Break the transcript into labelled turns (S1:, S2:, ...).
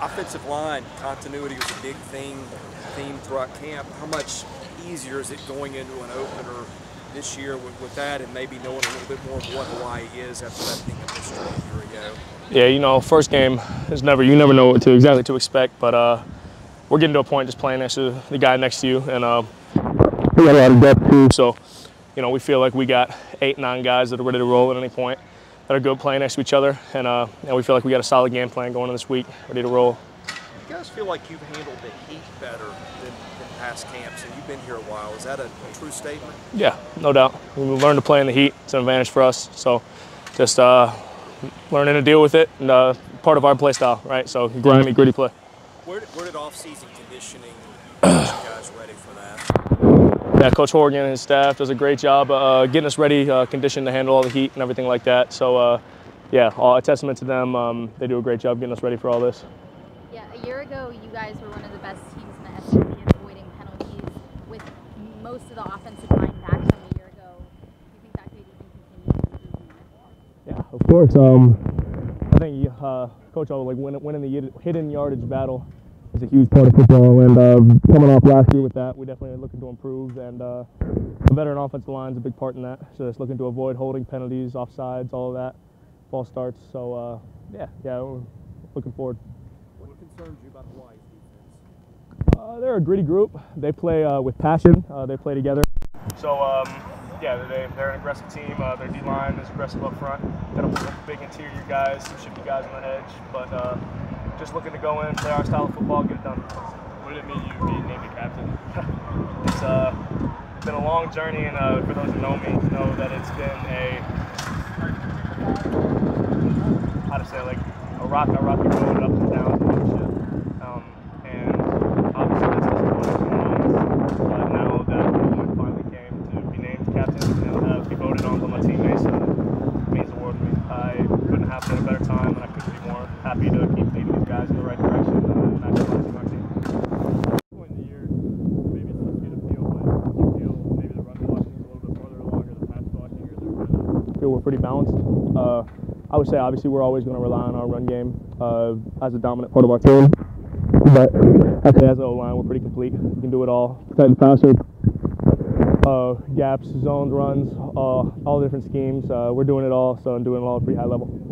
S1: offensive line continuity was a big theme theme throughout camp. How much easier is it going into an opener this year with, with that, and maybe knowing a little bit more of what Hawaii is after that being a mystery a year ago?
S2: Yeah, you know, first game is never you never know what to exactly to expect, but uh, we're getting to a point just playing next to the guy next to you, and uh, we got a lot of depth too. So, you know, we feel like we got eight, nine guys that are ready to roll at any point that are good playing next to each other, and, uh, and we feel like we got a solid game plan going in this week, ready to roll.
S1: You guys feel like you've handled the heat better than, than past camps, and you've been here a while. Is that a, a true statement?
S2: Yeah, no doubt. We learned to play in the heat. It's an advantage for us. So, just uh, learning to deal with it, and uh, part of our play style, right? So, grimy, gritty play.
S1: Where did, where did off-season conditioning get you guys ready for that?
S2: Yeah, Coach Horgan and his staff does a great job uh, getting us ready, uh, conditioned to handle all the heat and everything like that. So, uh, yeah, all, a testament to them. Um, they do a great job getting us ready for all this.
S3: Yeah, a year ago, you guys were one of the best teams in the SEC at avoiding penalties with most of the offensive line back from a year ago. Do you think that could even continue to?
S2: Yeah, of course. Um, I think uh, Coach O, like winning, winning the hidden yardage battle is a huge part of football, and uh, coming off last year with that, we definitely are looking to improve, and uh, a veteran offensive line is a big part in that. So just looking to avoid holding penalties, offsides, all of that, false starts. So uh, yeah, yeah, we're looking forward.
S1: What concerns you about Hawaii's defense?
S2: Uh, they're a gritty group. They play uh, with passion. Uh, they play together. So um, yeah, they, they're an aggressive team. Uh, their D line is aggressive up front. Got a big interior guys, some shifty guys on the edge, but uh, just looking to go in, play our style of football, get it done.
S4: What did it mean you being named captain?
S2: it's uh, been a long journey, and uh, for those who know me, know that it's been a how to say like a rock, a rocky road, ups and downs, and shit. Um, and obviously this is one. But now that moment finally came to be named captain and uh, be voted on by my teammates, uh, it means the world to me. I couldn't have been a better time, and I couldn't be more happy to keep leading guys in the right direction uh, and team.
S4: A feel, feel
S2: we're pretty balanced. Uh, I would say obviously we're always going to rely on our run game uh, as a dominant part of our team. But as an O line, we're pretty complete. We can do it all. Protect the passer, uh, gaps, zones, runs, uh, all different schemes. Uh, we're doing it all, so I'm doing it all at a pretty high level.